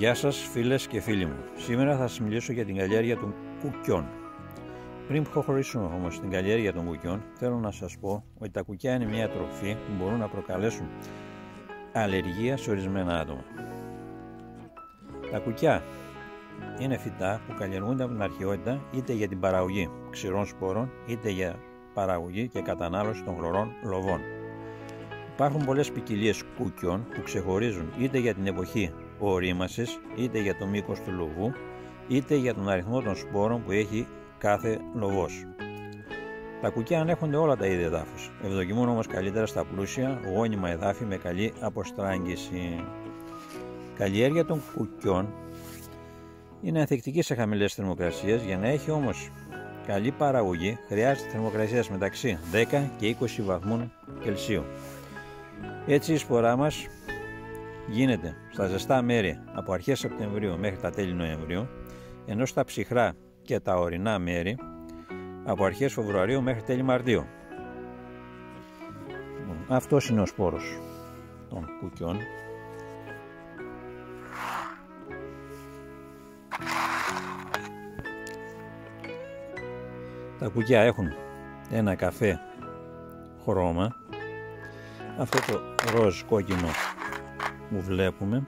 Γεια σας φίλες και φίλοι μου. Σήμερα θα σας μιλήσω για την καλλιέργεια των κουκιών. Πριν προχωρήσουμε όμως στην καλλιέργεια των κουκιών, θέλω να σας πω ότι τα κουκιά είναι μια τροφή που μπορούν να προκαλέσουν αλλεργία σε ορισμένα άτομα. Τα κουκιά είναι φυτά που καλλιεργούνται από την αρχαιότητα είτε για την παραγωγή ξηρών σπόρων είτε για παραγωγή και κατανάλωση των χλωρών λοβών. Υπάρχουν πολλές ποικιλίες κούκιων που ξεχωρίζουν είτε για την εποχή ορίμασης, είτε για το μήκος του λοβού, είτε για τον αριθμό των σπόρων που έχει κάθε λοβός. Τα κουκιά ανέχονται όλα τα είδη εδάφους, ευδοκιμούν όμως καλύτερα στα πλούσια, γόνιμα εδάφη με καλή αποστράγγιση. Καλλιέργεια των κουκιών είναι ανθεκτική σε χαμηλές θερμοκρασίες, για να έχει όμως καλή παραγωγή χρειάζεται θερμοκρασίας μεταξύ 10 και 20 βαθμών Κελσίου. Έτσι η σπορά μας γίνεται στα ζεστά μέρη από αρχές Σεπτεμβρίου μέχρι τα τέλη Νοεμβρίου, ενώ στα ψυχρά και τα ορεινά μέρη από αρχές Φεβρουαρίου μέχρι τέλη Μαρτίου. Λοιπόν, Αυτός είναι ο σπόρος των κουκιών. Τα κουκιά έχουν ένα καφέ χρώμα αυτό το ροζ κόκκινο που βλέπουμε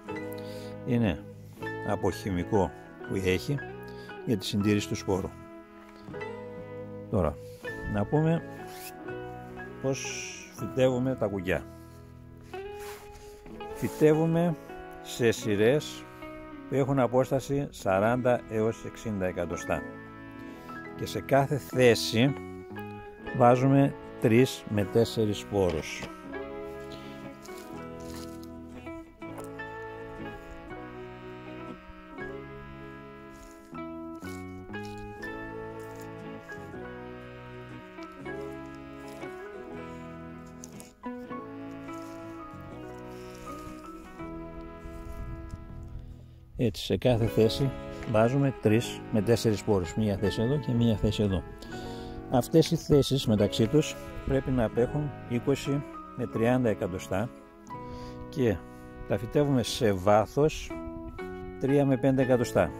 είναι από χημικό που έχει για τη συντήρηση του σπόρου. Τώρα, να πούμε πως φυτεύουμε τα κουκιά. Φυτεύουμε σε σειρές που έχουν απόσταση 40 έως 60 εκατοστά και σε κάθε θέση βάζουμε 3 με 4 σπόρους. Έτσι σε κάθε θέση βάζουμε 3 με 4 σπόρους. Μία θέση εδώ και μία θέση εδώ. Αυτές οι θέσεις μεταξύ τους πρέπει να απέχουν 20 με 30 εκατοστά και τα φυτεύουμε σε βάθος 3 με 5 εκατοστά.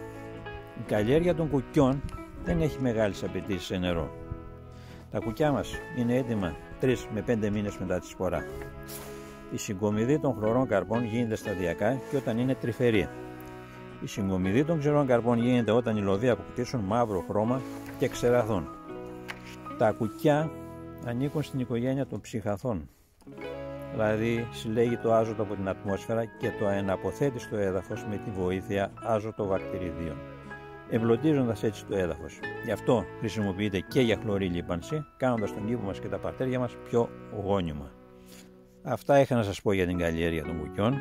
Η καλλιέργεια των κουκιών δεν έχει μεγάλες απαιτήσεις σε νερό. Τα κουκιά μας είναι έτοιμα 3 με 5 μήνες μετά τη σπορά. Η συγκομιδή των χλωρών καρπών γίνεται σταδιακά και όταν είναι τρυφερή. Η συγκομιδή των ξερών καρπών γίνεται όταν οι λοδοί αποκτήσουν μαύρο χρώμα και ξεραθούν. Τα κουκιά ανήκουν στην οικογένεια των ψυχαθών, δηλαδή συλλέγει το άζωτο από την ατμόσφαιρα και το εναποθέτει στο έδαφος με τη βοήθεια άζωτο βακτηριδίων, εμπλωτίζοντας έτσι το έδαφος. Γι' αυτό χρησιμοποιείται και για χλωρή λίπανση, κάνοντας τον κήπο μας και τα παρτέρια μας πιο γόνιμα. Αυτά είχα να σας πω για την καλλιέργεια των κουκιών.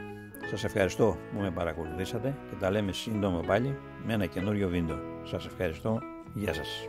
Σας ευχαριστώ που με παρακολουθήσατε και τα λέμε σύντομα πάλι με ένα καινούριο βίντεο. Σας ευχαριστώ. Γεια σας.